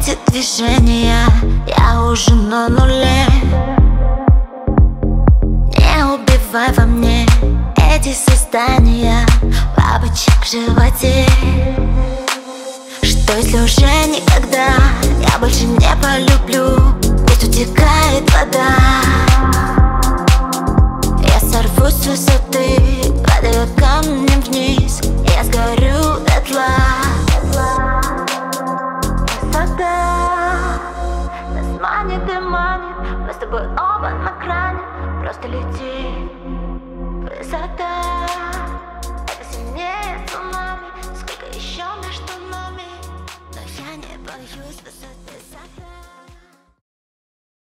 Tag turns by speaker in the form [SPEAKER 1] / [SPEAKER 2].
[SPEAKER 1] эти движения. Я уже на нуле. Не убивай во мне эти создания. Бабочек в животе. Что если уже никогда Я больше не полюблю? Пусть утекает вода. Я сорвусь с правда Нас манит и манит Мы с тобой оба на кране Просто лети Высота. Это сильнее цунами. Сколько еще между нами? Но я не боюсь высоты.